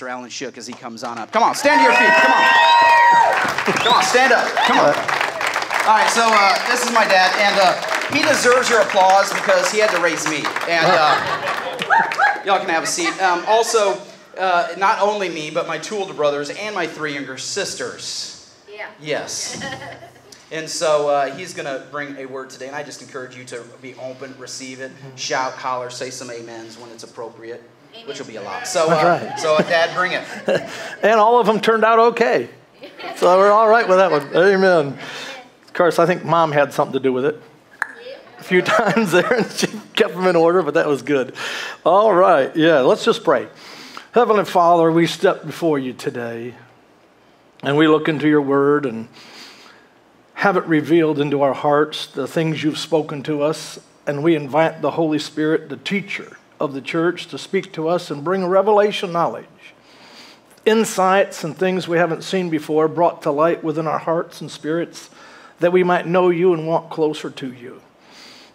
Pastor Allen Shook, as he comes on up. Come on, stand to your feet. Come on. Come on, stand up. Come on. All right, so uh, this is my dad, and uh, he deserves your applause because he had to raise me. And uh, y'all can have a seat. Um, also, uh, not only me, but my two older brothers and my three younger sisters. Yeah. Yes. And so uh, he's going to bring a word today, and I just encourage you to be open, receive it, shout, holler, say some amens when it's appropriate, which will be a lot. So, uh, right. so uh, Dad, bring it. And all of them turned out okay. So we're all right with that one. Amen. Of course, I think mom had something to do with it a few times there, and she kept them in order, but that was good. All right, yeah, let's just pray. Heavenly Father, we step before you today, and we look into your word and have it revealed into our hearts, the things you've spoken to us, and we invite the Holy Spirit, the teacher of the church, to speak to us and bring revelation knowledge insights and things we haven't seen before brought to light within our hearts and spirits that we might know you and walk closer to you.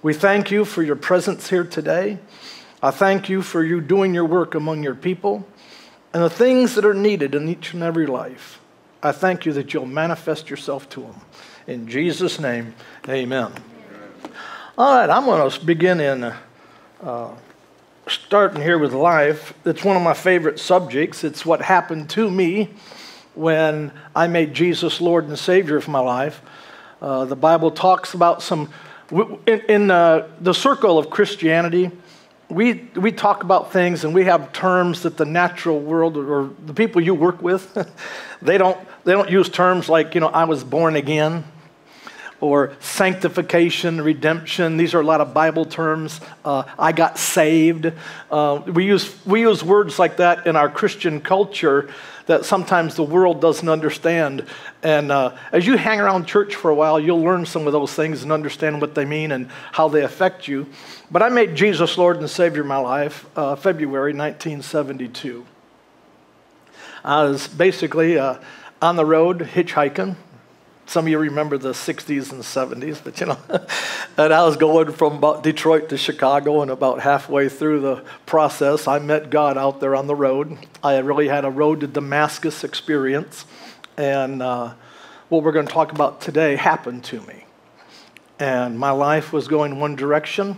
We thank you for your presence here today. I thank you for you doing your work among your people and the things that are needed in each and every life. I thank you that you'll manifest yourself to them. In Jesus' name, amen. All right, I'm going to begin in uh, starting here with life, it's one of my favorite subjects. It's what happened to me when I made Jesus Lord and Savior of my life. Uh, the Bible talks about some, in, in uh, the circle of Christianity, we, we talk about things and we have terms that the natural world or the people you work with, they don't, they don't use terms like, you know, I was born again or sanctification, redemption. These are a lot of Bible terms. Uh, I got saved. Uh, we, use, we use words like that in our Christian culture that sometimes the world doesn't understand. And uh, as you hang around church for a while, you'll learn some of those things and understand what they mean and how they affect you. But I made Jesus Lord and Savior my life uh, February 1972. I was basically uh, on the road hitchhiking some of you remember the 60s and 70s, but you know, and I was going from Detroit to Chicago, and about halfway through the process, I met God out there on the road. I really had a road to Damascus experience, and uh, what we're going to talk about today happened to me. And my life was going one direction,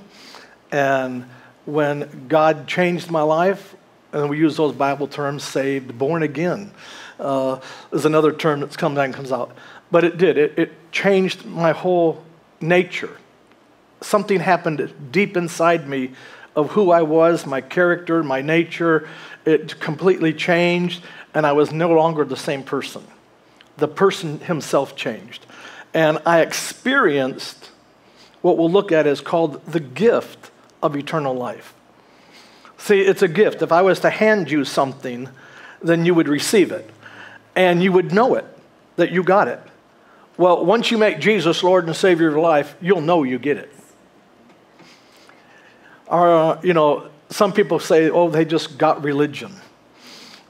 and when God changed my life, and we use those Bible terms, saved, born again, uh, is another term that's come down comes out. But it did. It, it changed my whole nature. Something happened deep inside me of who I was, my character, my nature. It completely changed, and I was no longer the same person. The person himself changed. And I experienced what we'll look at is called the gift of eternal life. See, it's a gift. If I was to hand you something, then you would receive it, and you would know it, that you got it. Well, once you make Jesus Lord and Savior of your life, you'll know you get it. Or, you know, some people say, oh, they just got religion.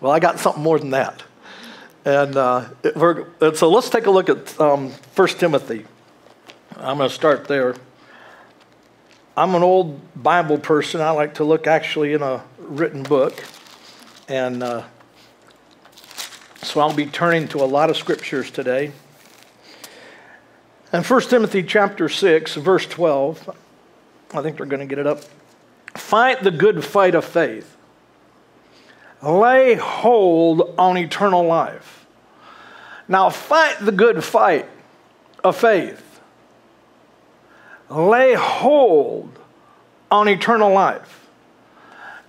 Well, I got something more than that. And, uh, and so let's take a look at um, 1 Timothy. I'm going to start there. I'm an old Bible person. I like to look actually in a written book. And uh, so I'll be turning to a lot of scriptures today. And 1 Timothy chapter 6, verse 12, I think they're going to get it up. Fight the good fight of faith. Lay hold on eternal life. Now, fight the good fight of faith. Lay hold on eternal life.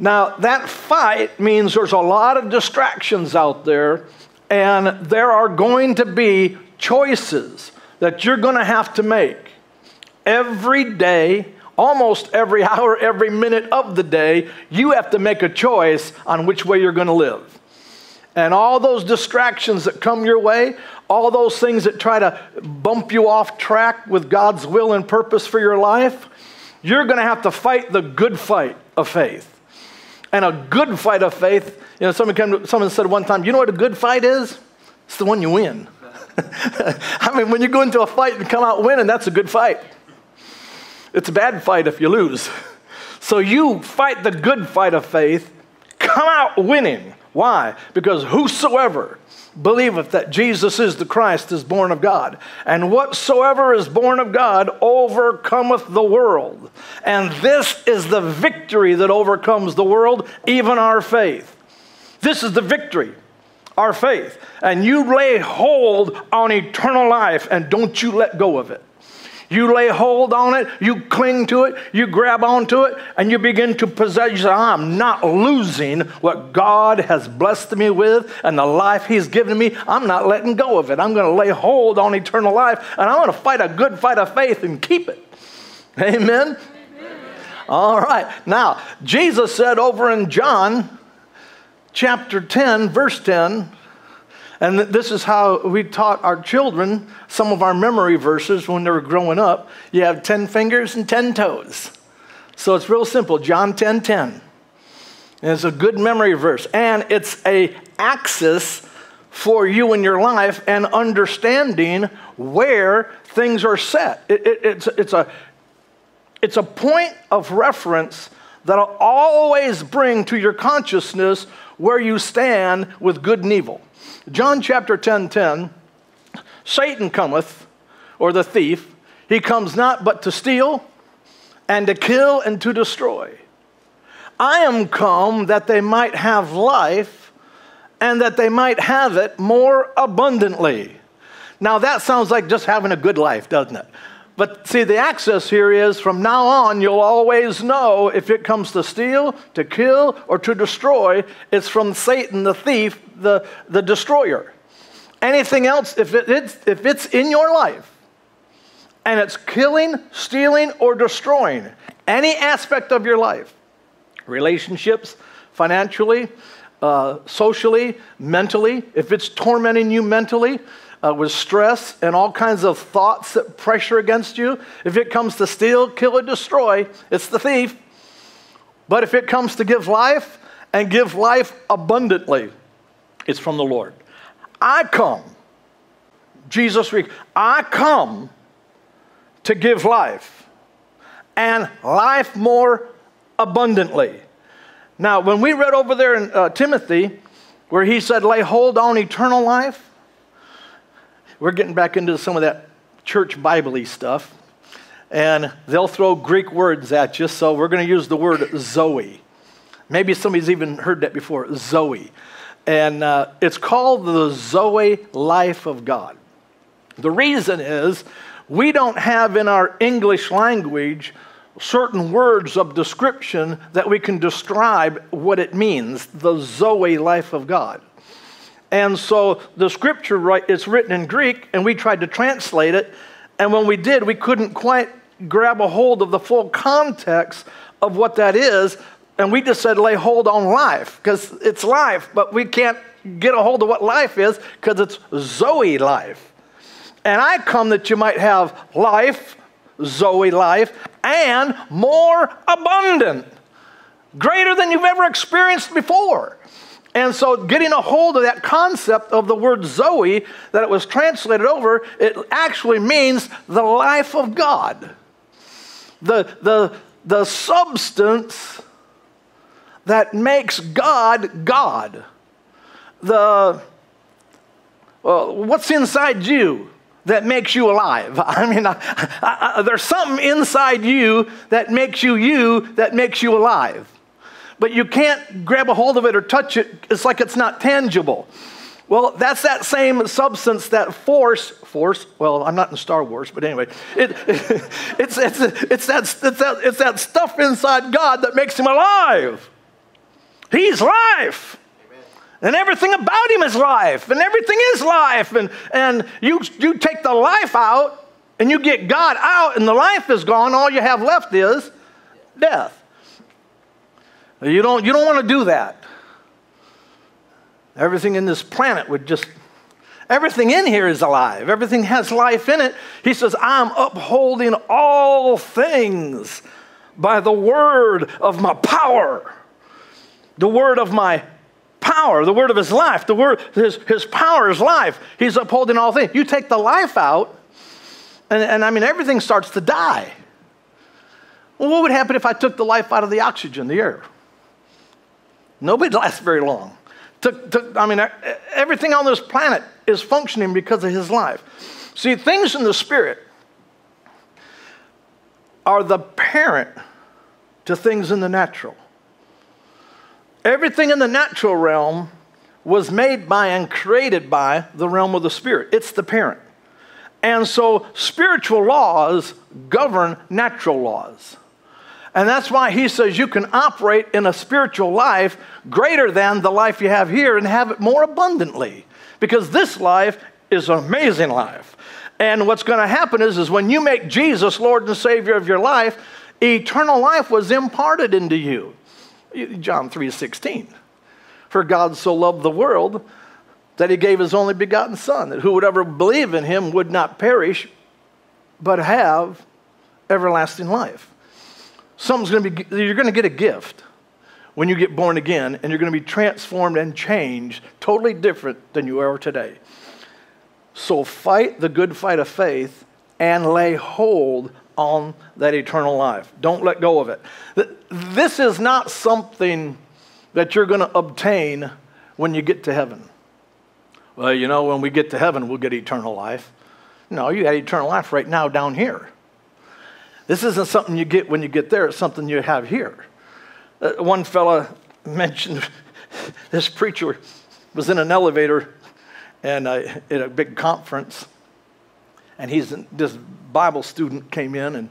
Now, that fight means there's a lot of distractions out there, and there are going to be choices that you're going to have to make every day, almost every hour, every minute of the day. You have to make a choice on which way you're going to live. And all those distractions that come your way, all those things that try to bump you off track with God's will and purpose for your life, you're going to have to fight the good fight of faith. And a good fight of faith, you know, someone, came, someone said one time, you know what a good fight is? It's the one you win. I mean, when you go into a fight and come out winning, that's a good fight. It's a bad fight if you lose. So you fight the good fight of faith, come out winning Why? Because whosoever believeth that Jesus is the Christ is born of God. And whatsoever is born of God overcometh the world. And this is the victory that overcomes the world, even our faith. This is the victory, our faith. And you lay hold on eternal life and don't you let go of it. You lay hold on it, you cling to it, you grab onto it, and you begin to possess. You say, I'm not losing what God has blessed me with and the life He's given me. I'm not letting go of it. I'm going to lay hold on eternal life, and I'm going to fight a good fight of faith and keep it. Amen? Amen. All right. Now, Jesus said over in John chapter 10, verse 10, and this is how we taught our children some of our memory verses when they were growing up. You have 10 fingers and 10 toes. So it's real simple. John 10 10. And it's a good memory verse. And it's a axis for you in your life and understanding where things are set. It, it, it's, it's, a, it's a point of reference that'll always bring to your consciousness where you stand with good and evil. John chapter 10 10, Satan cometh, or the thief, he comes not but to steal and to kill and to destroy. I am come that they might have life and that they might have it more abundantly. Now that sounds like just having a good life, doesn't it? But see, the access here is from now on, you'll always know if it comes to steal, to kill, or to destroy, it's from Satan, the thief, the, the destroyer. Anything else, if, it, it's, if it's in your life and it's killing, stealing, or destroying any aspect of your life, relationships, financially, uh, socially, mentally, if it's tormenting you mentally, uh, with stress and all kinds of thoughts that pressure against you. If it comes to steal, kill, or destroy, it's the thief. But if it comes to give life and give life abundantly, it's from the Lord. I come, Jesus, I come to give life and life more abundantly. Now, when we read over there in uh, Timothy, where he said, lay hold on eternal life, we're getting back into some of that church Bible stuff. And they'll throw Greek words at you, so we're going to use the word Zoe. Maybe somebody's even heard that before Zoe. And uh, it's called the Zoe life of God. The reason is we don't have in our English language certain words of description that we can describe what it means the Zoe life of God. And so the scripture right, it's written in Greek, and we tried to translate it. And when we did, we couldn't quite grab a hold of the full context of what that is. And we just said, lay hold on life, because it's life, but we can't get a hold of what life is because it's Zoe life. And I come that you might have life, Zoe life, and more abundant, greater than you've ever experienced before. And so, getting a hold of that concept of the word Zoe that it was translated over, it actually means the life of God. The, the, the substance that makes God God. The, well, what's inside you that makes you alive? I mean, I, I, there's something inside you that makes you you, that makes you alive but you can't grab a hold of it or touch it. It's like it's not tangible. Well, that's that same substance, that force, force, well, I'm not in Star Wars, but anyway, it, it's, it's, it's, that, it's, that, it's that stuff inside God that makes him alive. He's life. And everything about him is life, and everything is life. And, and you, you take the life out, and you get God out, and the life is gone. All you have left is death. You don't, you don't want to do that. Everything in this planet would just, everything in here is alive. Everything has life in it. He says, I'm upholding all things by the word of my power. The word of my power, the word of his life. The word, his, his power is life. He's upholding all things. You take the life out, and, and I mean, everything starts to die. Well, what would happen if I took the life out of the oxygen, the air? Nobody lasts very long. To, to, I mean, everything on this planet is functioning because of his life. See, things in the spirit are the parent to things in the natural. Everything in the natural realm was made by and created by the realm of the spirit. It's the parent. And so spiritual laws govern natural laws. And that's why he says you can operate in a spiritual life greater than the life you have here and have it more abundantly. Because this life is an amazing life. And what's going to happen is, is when you make Jesus Lord and Savior of your life, eternal life was imparted into you. John 3:16. For God so loved the world that he gave his only begotten son that who would ever believe in him would not perish but have everlasting life. Something's going to be you're going to get a gift when you get born again and you're going to be transformed and changed totally different than you are today. So fight the good fight of faith and lay hold on that eternal life. Don't let go of it. This is not something that you're going to obtain when you get to heaven. Well, you know, when we get to heaven, we'll get eternal life. No, you got eternal life right now down here. This isn't something you get when you get there, it's something you have here. Uh, one fella mentioned this preacher was in an elevator and uh, at a big conference, and he's this Bible student came in and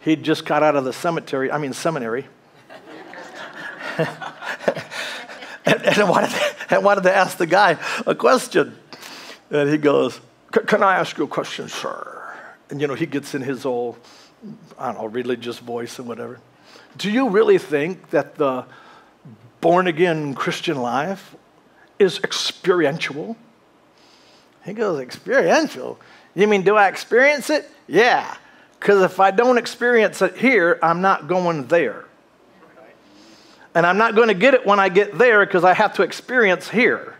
he'd just got out of the cemetery, I mean seminary. and, and, I wanted I wanted to ask the guy a question. And he goes, Can I ask you a question, sir? And you know, he gets in his old, I don't know, religious voice and whatever. Do you really think that the born again Christian life is experiential? He goes, Experiential? You mean, do I experience it? Yeah. Because if I don't experience it here, I'm not going there. And I'm not going to get it when I get there because I have to experience here.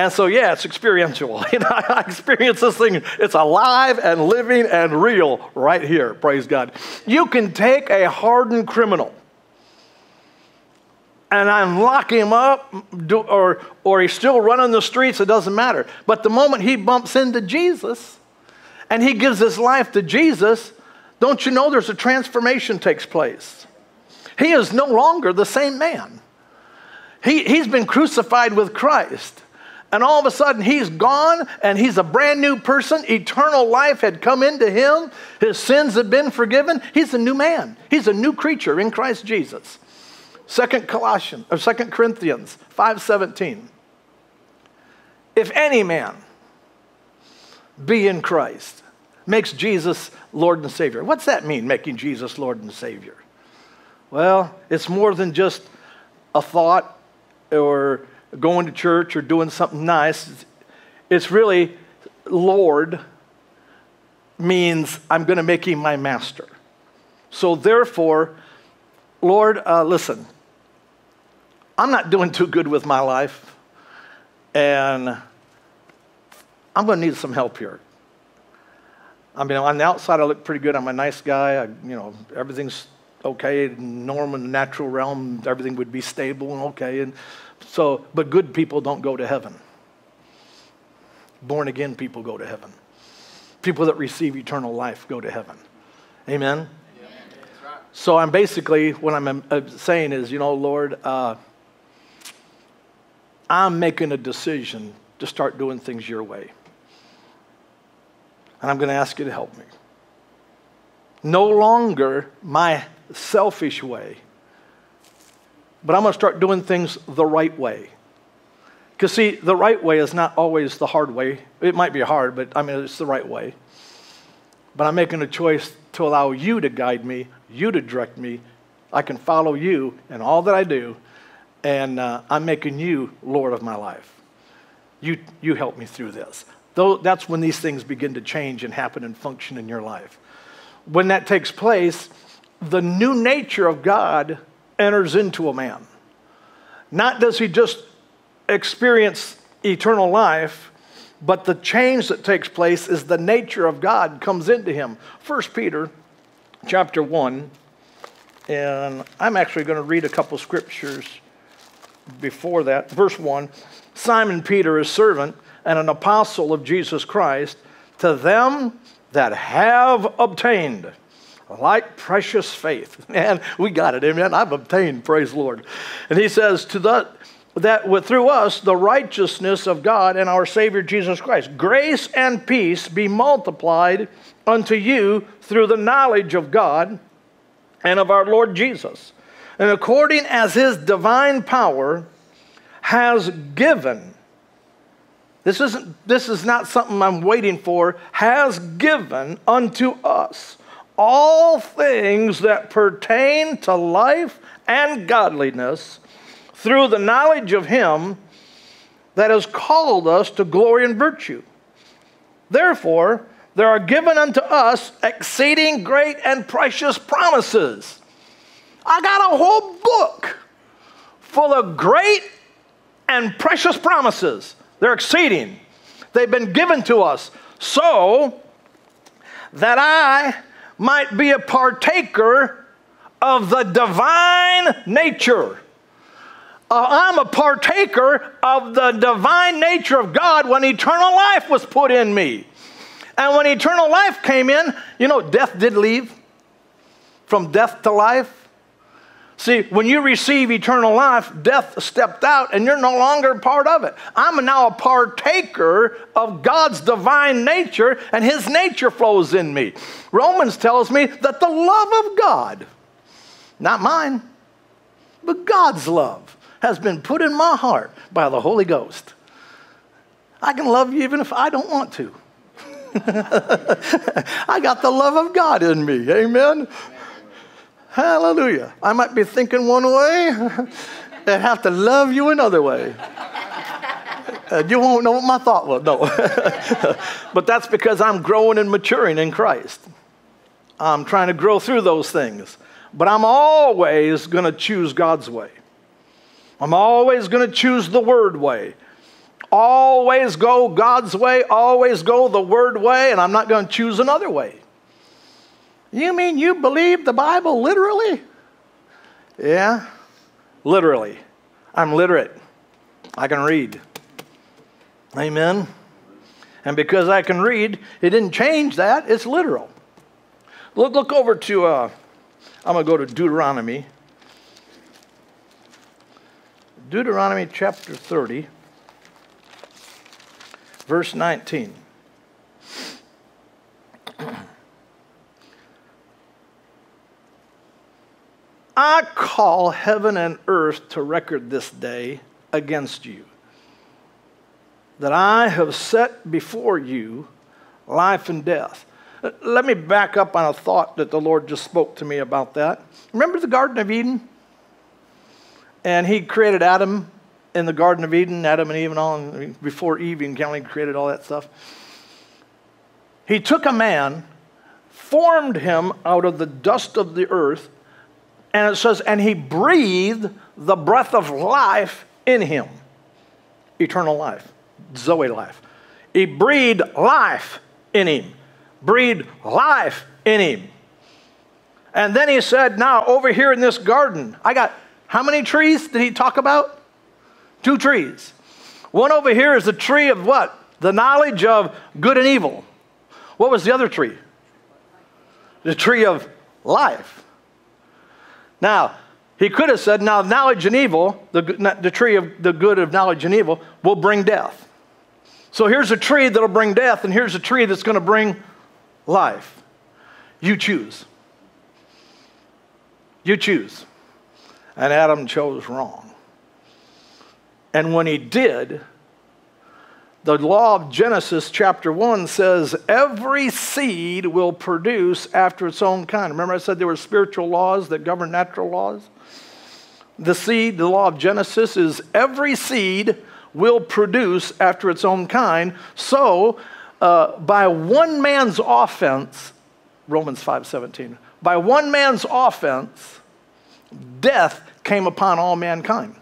And so, yeah, it's experiential. I experience this thing. It's alive and living and real right here. Praise God. You can take a hardened criminal and unlock him up, or, or he's still running the streets, it doesn't matter. But the moment he bumps into Jesus and he gives his life to Jesus, don't you know there's a transformation takes place? He is no longer the same man. He, he's been crucified with Christ. And all of a sudden, he's gone and he's a brand new person. Eternal life had come into him. His sins had been forgiven. He's a new man. He's a new creature in Christ Jesus. Second Colossians or Second Corinthians 5:17. If any man be in Christ, makes Jesus Lord and Savior. What's that mean, making Jesus Lord and Savior? Well, it's more than just a thought or going to church or doing something nice. It's really, Lord means I'm going to make him my master. So, therefore, Lord, uh, listen, I'm not doing too good with my life, and I'm going to need some help here. I mean, on the outside, I look pretty good. I'm a nice guy. I, you know, everything's okay. Normal natural realm, everything would be stable and okay. And so, but good people don't go to heaven. Born again people go to heaven. People that receive eternal life go to heaven. Amen. Yeah. So I'm basically what I'm uh, saying is, you know, Lord. Uh, I'm making a decision to start doing things your way. And I'm going to ask you to help me. No longer my selfish way, but I'm going to start doing things the right way. Because, see, the right way is not always the hard way. It might be hard, but I mean, it's the right way. But I'm making a choice to allow you to guide me, you to direct me. I can follow you in all that I do and uh, I'm making you Lord of my life. You, you help me through this. Though that's when these things begin to change and happen and function in your life. When that takes place, the new nature of God enters into a man. Not does he just experience eternal life, but the change that takes place is the nature of God comes into him. 1 Peter chapter 1, and I'm actually going to read a couple scriptures before that, verse 1 Simon Peter, a servant and an apostle of Jesus Christ, to them that have obtained like precious faith. Man, we got it. Amen. I've obtained, praise Lord. And he says, to the, that with, through us the righteousness of God and our Savior Jesus Christ, grace and peace be multiplied unto you through the knowledge of God and of our Lord Jesus. And according as his divine power has given, this, isn't, this is not something I'm waiting for, has given unto us all things that pertain to life and godliness through the knowledge of him that has called us to glory and virtue. Therefore, there are given unto us exceeding great and precious promises. I got a whole book full of great and precious promises. They're exceeding. They've been given to us so that I might be a partaker of the divine nature. Uh, I'm a partaker of the divine nature of God when eternal life was put in me. And when eternal life came in, you know, death did leave from death to life. See, when you receive eternal life, death stepped out and you're no longer part of it. I'm now a partaker of God's divine nature and his nature flows in me. Romans tells me that the love of God, not mine, but God's love, has been put in my heart by the Holy Ghost. I can love you even if I don't want to. I got the love of God in me. Amen. Hallelujah. I might be thinking one way and have to love you another way. And you won't know what my thought was. No. but that's because I'm growing and maturing in Christ. I'm trying to grow through those things. But I'm always going to choose God's way. I'm always going to choose the Word way. Always go God's way, always go the Word way, and I'm not going to choose another way. You mean you believe the Bible literally? Yeah, literally. I'm literate. I can read. Amen. And because I can read, it didn't change that. It's literal. Look, look over to, uh, I'm going to go to Deuteronomy. Deuteronomy chapter 30, verse 19. I call heaven and earth to record this day against you, that I have set before you life and death. Let me back up on a thought that the Lord just spoke to me about that. Remember the Garden of Eden? And He created Adam in the Garden of Eden, Adam and Eve and all, before Eve and County created all that stuff. He took a man, formed him out of the dust of the earth, and it says, and he breathed the breath of life in him eternal life, Zoe life. He breathed life in him, breathed life in him. And then he said, Now, over here in this garden, I got how many trees did he talk about? Two trees. One over here is the tree of what? The knowledge of good and evil. What was the other tree? The tree of life. Now, he could have said, now knowledge and evil, the, the tree of the good of knowledge and evil, will bring death. So here's a tree that'll bring death, and here's a tree that's going to bring life. You choose. You choose. And Adam chose wrong. And when he did, the law of Genesis, chapter 1, says every seed will produce after its own kind. Remember, I said there were spiritual laws that govern natural laws? The seed, the law of Genesis, is every seed will produce after its own kind. So, uh, by one man's offense, Romans 5:17, by one man's offense, death came upon all mankind.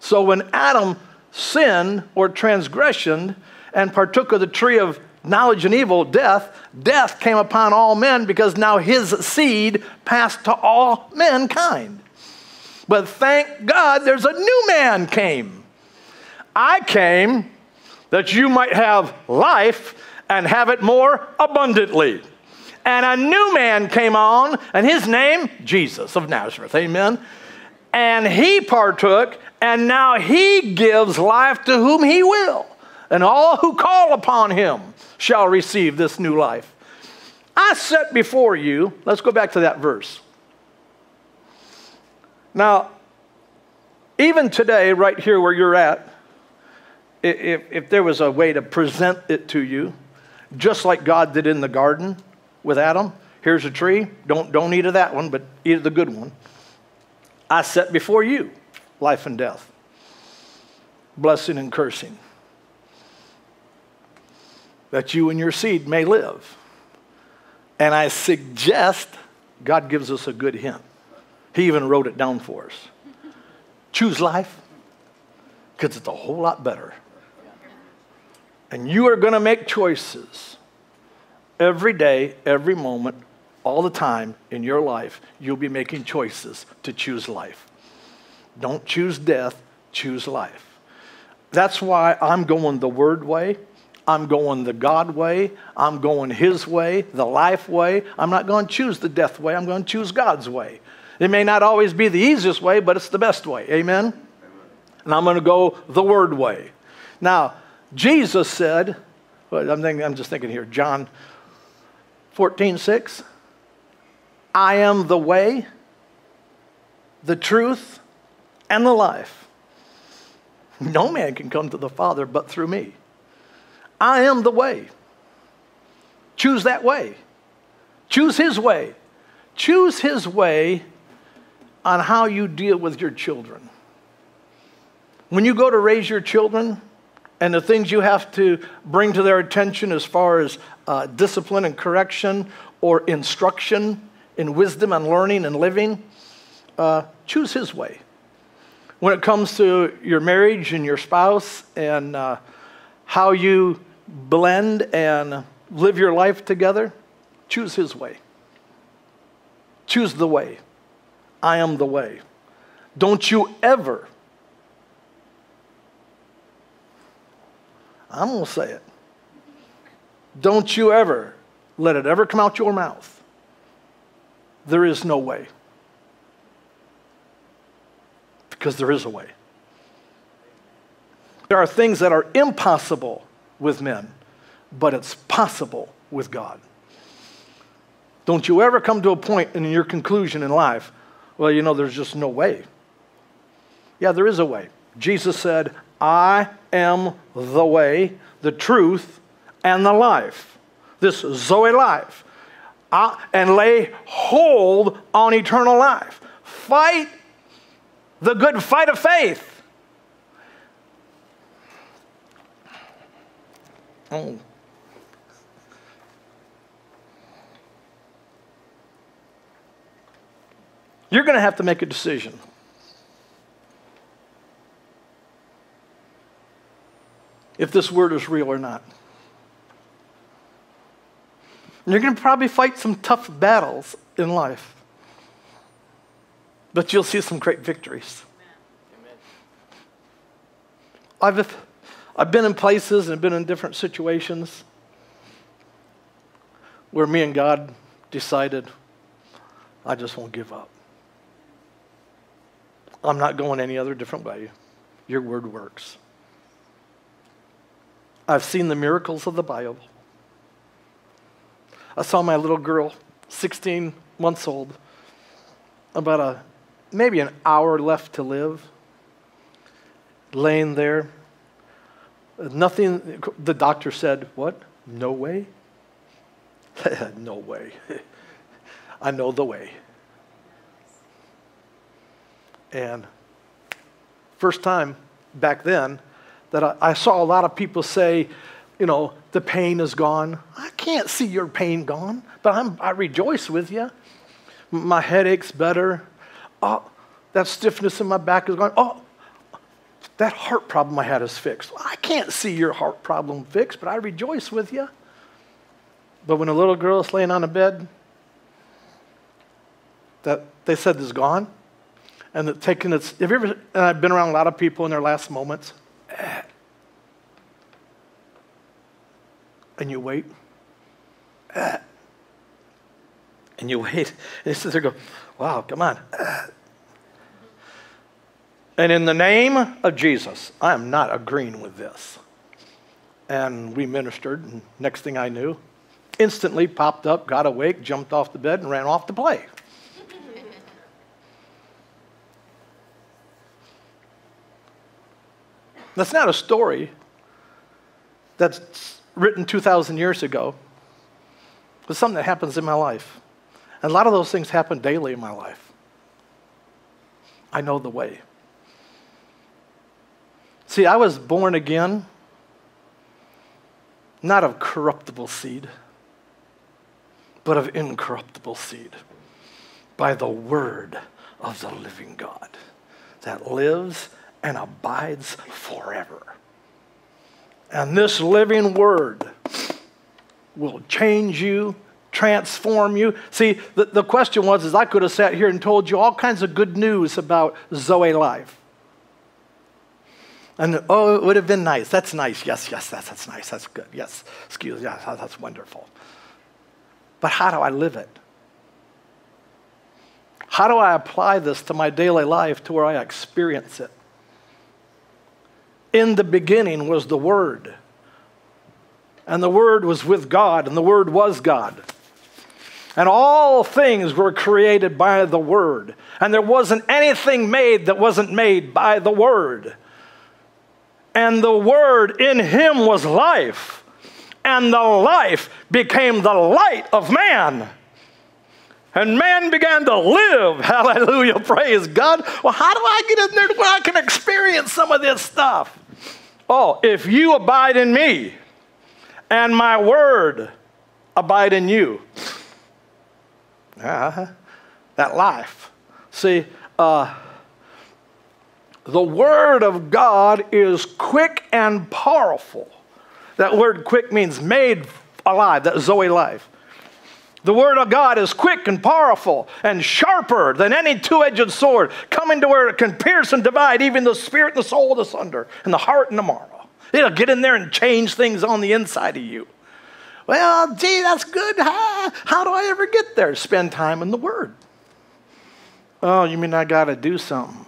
So when Adam sinned or transgression and partook of the tree of knowledge and evil, death, death came upon all men because now his seed passed to all mankind. But thank God there's a new man came. I came that you might have life and have it more abundantly. And a new man came on, and his name, Jesus of Nazareth. Amen. And he partook, and now he gives life to whom he will. And all who call upon him shall receive this new life. I set before you, let's go back to that verse. Now, even today, right here where you're at, if, if there was a way to present it to you, just like God did in the garden with Adam, here's a tree, don't, don't eat of that one, but eat of the good one. I set before you life and death, blessing and cursing, that you and your seed may live. And I suggest God gives us a good hint. He even wrote it down for us. Choose life because it's a whole lot better. And you are going to make choices every day, every moment, all the time in your life. You'll be making choices to choose life. Don't choose death, choose life. That's why I'm going the Word way. I'm going the God way. I'm going His way, the life way. I'm not going to choose the death way. I'm going to choose God's way. It may not always be the easiest way, but it's the best way. Amen? Amen. And I'm going to go the Word way. Now, Jesus said, I'm, thinking, I'm just thinking here, John 14, 6. I am the way, the truth, and the life. No man can come to the Father but through me. I am the way. Choose that way. Choose His way. Choose His way on how you deal with your children. When you go to raise your children, and the things you have to bring to their attention as far as uh, discipline and correction or instruction in wisdom and learning and living, uh, choose His way. When it comes to your marriage and your spouse and uh, how you blend and live your life together, choose His way. Choose the way. I am the way. Don't you ever I'm going to say it. Don't you ever let it ever come out your mouth. There is no way. Because there is a way. There are things that are impossible with men, but it's possible with God. Don't you ever come to a point in your conclusion in life, well, you know, there's just no way. Yeah, there is a way. Jesus said, I am the way, the truth, and the life. This Zoe life. Uh, and lay hold on eternal life. Fight the good fight of faith. Oh. You're going to have to make a decision. if this word is real or not. And you're going to probably fight some tough battles in life, but you'll see some great victories. I've, I've been in places and been in different situations where me and God decided, I just won't give up. I'm not going any other different way. Your word works. I've seen the miracles of the Bible. I saw my little girl, 16 months old, about a maybe an hour left to live, laying there. Nothing, the doctor said, What? No way? no way. I know the way. And first time back then, that I, I saw a lot of people say, you know, the pain is gone. I can't see your pain gone, but I'm, I rejoice with you. My headache's better. Oh, that stiffness in my back is gone. Oh, that heart problem I had is fixed. I can't see your heart problem fixed, but I rejoice with you. But when a little girl is laying on a bed, that they said is gone, and the, taking its, have you ever, and I've been around a lot of people in their last moments, and you wait, and you wait, and there go, wow, come on. And in the name of Jesus, I am not agreeing with this. And we ministered, and next thing I knew, instantly popped up, got awake, jumped off the bed, and ran off to play. That's not a story that's written 2,000 years ago. It's something that happens in my life. And a lot of those things happen daily in my life. I know the way. See, I was born again, not of corruptible seed, but of incorruptible seed by the word of the living God that lives and abides forever. And this living word will change you, transform you. See, the, the question was is I could have sat here and told you all kinds of good news about Zoe life. And oh, it would have been nice. That's nice. Yes, yes, that's, that's nice. That's good. Yes, excuse me. Yeah, that's wonderful. But how do I live it? How do I apply this to my daily life to where I experience it? In the beginning was the Word. And the Word was with God, and the Word was God. And all things were created by the Word. And there wasn't anything made that wasn't made by the Word. And the Word in Him was life. And the life became the light of man. And man began to live. Hallelujah. Praise God. Well, how do I get in there where I can experience some of this stuff? Oh, if you abide in me and my word abide in you. Uh, that life. See, uh, the word of God is quick and powerful. That word quick means made alive, that Zoe life. The word of God is quick and powerful and sharper than any two edged sword, coming to where it can pierce and divide even the spirit and the soul asunder, and the heart and the marrow. It'll get in there and change things on the inside of you. Well, gee, that's good. How, how do I ever get there? Spend time in the Word. Oh, you mean I got to do something?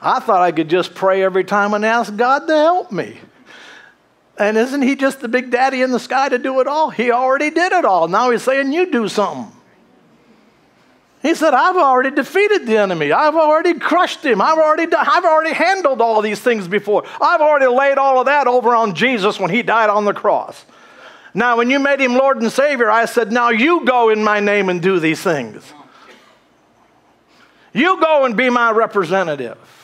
I thought I could just pray every time and ask God to help me. And isn't he just the big daddy in the sky to do it all? He already did it all. Now he's saying, You do something. He said, I've already defeated the enemy. I've already crushed him. I've already, done, I've already handled all these things before. I've already laid all of that over on Jesus when he died on the cross. Now, when you made him Lord and Savior, I said, Now you go in my name and do these things. You go and be my representative.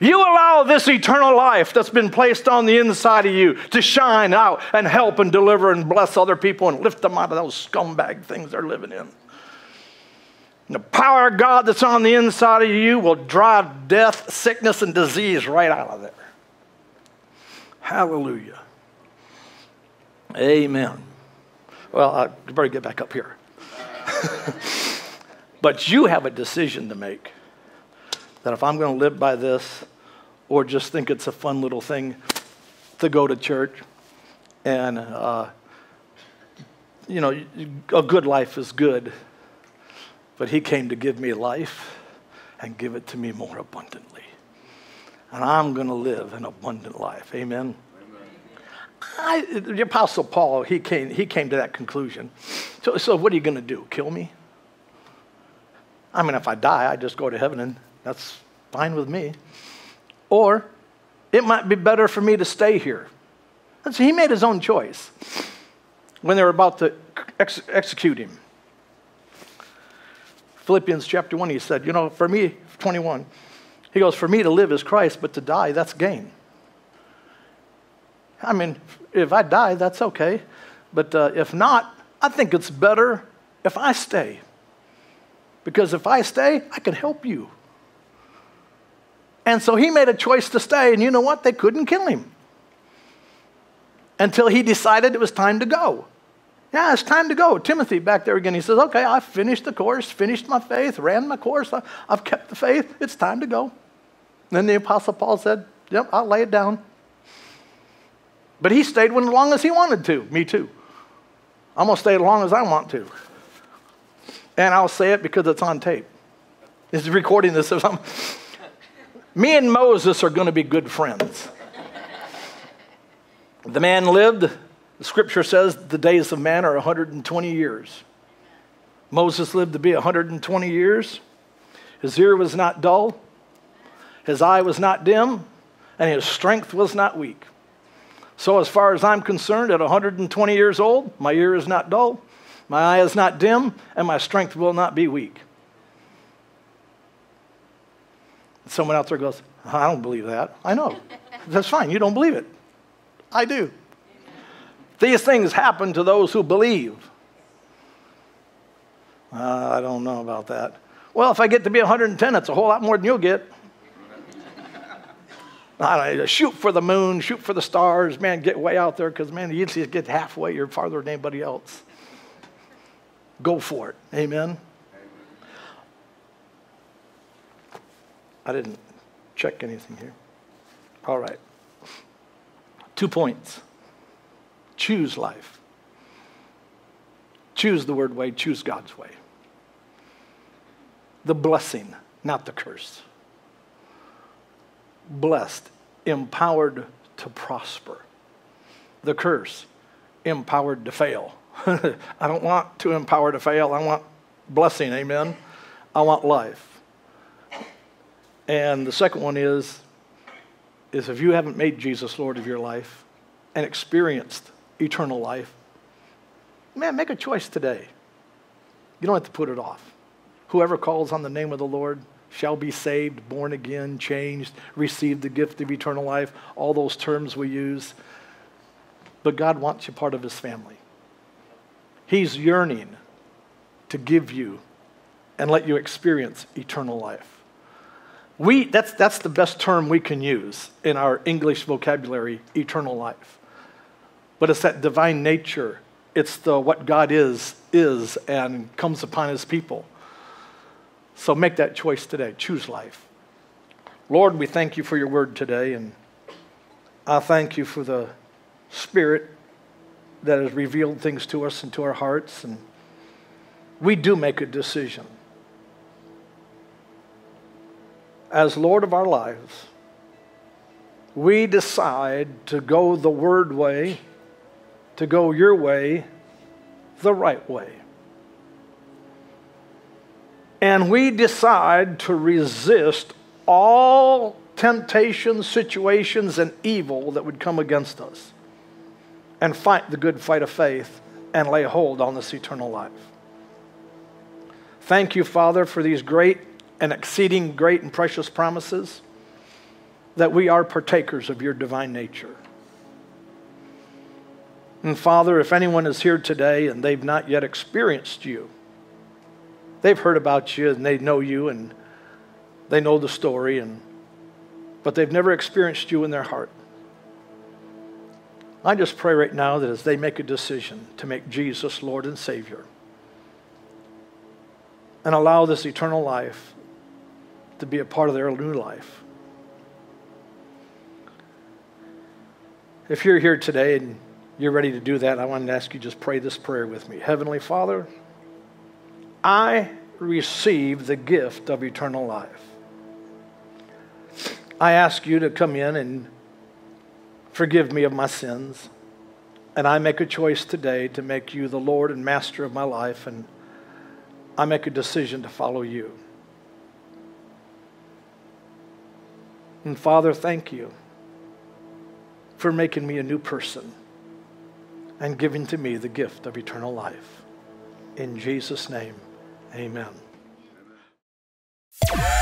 You allow this eternal life that's been placed on the inside of you to shine out and help and deliver and bless other people and lift them out of those scumbag things they're living in. And the power of God that's on the inside of you will drive death, sickness, and disease right out of there. Hallelujah. Amen. Well, I better get back up here. but you have a decision to make that if I'm going to live by this or just think it's a fun little thing to go to church and, uh, you know, a good life is good, but He came to give me life and give it to me more abundantly. And I'm going to live an abundant life. Amen. I, the Apostle Paul, he came, he came to that conclusion. So, so what are you going to do? Kill me? I mean, if I die, I just go to heaven and that's fine with me. Or it might be better for me to stay here. And so he made his own choice when they were about to ex- execute him. Philippians chapter 1, he said, You know, for me, 21, he goes, For me to live is Christ, but to die, that's gain. I mean, if I die, that's okay. But uh, if not, I think it's better if I stay. Because if I stay, I can help you. And so he made a choice to stay, and you know what? They couldn't kill him until he decided it was time to go. Yeah, it's time to go. Timothy back there again. He says, Okay, I finished the course, finished my faith, ran my course. I, have kept the faith. It's time to go. then the Apostle Paul said, Yep, I'll lay it down. But he stayed as long as he wanted to. Me too. I'm going to stay as long as I want to. And I'll say it because it's on tape. This is recording this. Me and Moses are going to be good friends. The man lived, the scripture says the days of man are 120 years. Moses lived to be 120 years. His ear was not dull, his eye was not dim, and his strength was not weak. So, as far as I'm concerned, at 120 years old, my ear is not dull, my eye is not dim, and my strength will not be weak. Someone out there goes, I don't believe that. I know. That's fine. You don't believe it. I do. These things happen to those who believe. Uh, I don't know about that. Well, if I get to be 110, it's a whole lot more than you'll get. I know, shoot for the moon, shoot for the stars, man, get way out there because, man, you get halfway, you're farther than anybody else. Go for it. Amen. I didn't check anything here. All right. Two points. Choose life. Choose the word way, choose God's way. The blessing, not the curse. Blessed, empowered to prosper. The curse, empowered to fail. I don't want to empower to fail. I want blessing, amen. I want life. And the second one is is if you haven't made Jesus Lord of your life and experienced eternal life, man, make a choice today. You don't have to put it off. Whoever calls on the name of the Lord shall be saved, born again, changed, receive the gift of eternal life, all those terms we use. But God wants you part of his family. He's yearning to give you and let you experience eternal life. We, that's, that's the best term we can use in our English vocabulary, eternal life. But it's that divine nature. It's the what God is, is, and comes upon his people. So make that choice today. Choose life. Lord, we thank you for your word today, and I thank you for the Spirit that has revealed things to us and to our hearts. And we do make a decision as Lord of our lives, we decide to go the Word way, to go your way, the right way. And we decide to resist all temptations, situations, and evil that would come against us and fight the good fight of faith and lay hold on this eternal life. Thank you, Father, for these great and exceeding great and precious promises, that we are partakers of your divine nature. And Father, if anyone is here today and they've not yet experienced you, they've heard about you and they know you and they know the story, and, but they've never experienced you in their heart. I just pray right now that as they make a decision to make Jesus Lord and Savior and allow this eternal life to be a part of their new life. If you're here today and you're ready to do that, I want to ask you just pray this prayer with me. Heavenly Father, I receive the gift of eternal life. I ask you to come in and forgive me of my sins. And I make a choice today to make you the Lord and Master of my life, and I make a decision to follow you. And Father, thank you for making me a new person and giving to me the gift of eternal life. In Jesus' name, amen. amen.